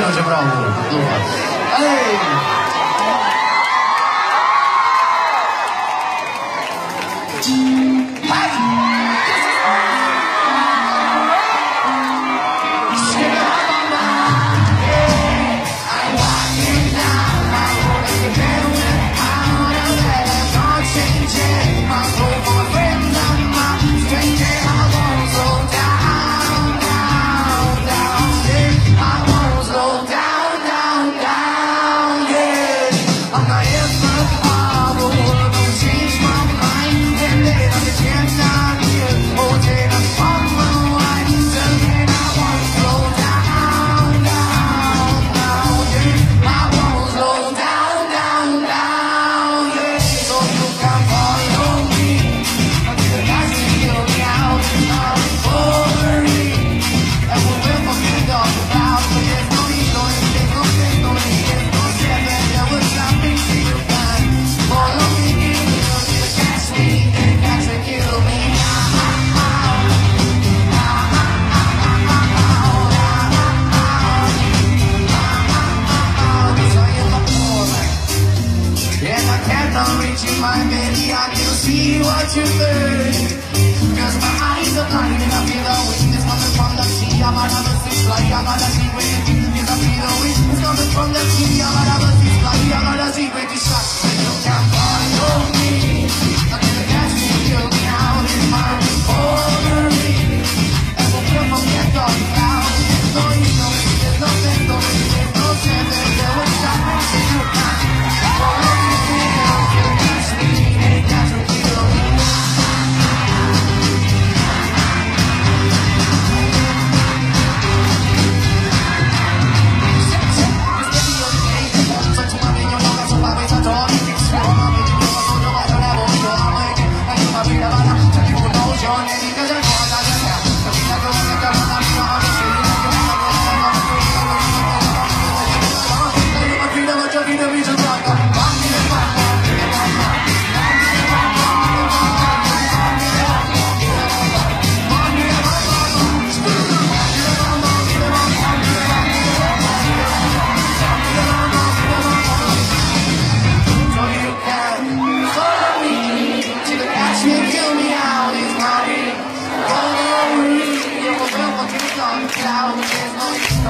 Dobrze, brawo. Lupa. Ej! My baby. I can see what you think. Cause my eyes are blind and I feel the weakness coming from the sea. I'm the sea, fly. I'm of sea, you I feel the weakness coming from the sea. I'm the sea,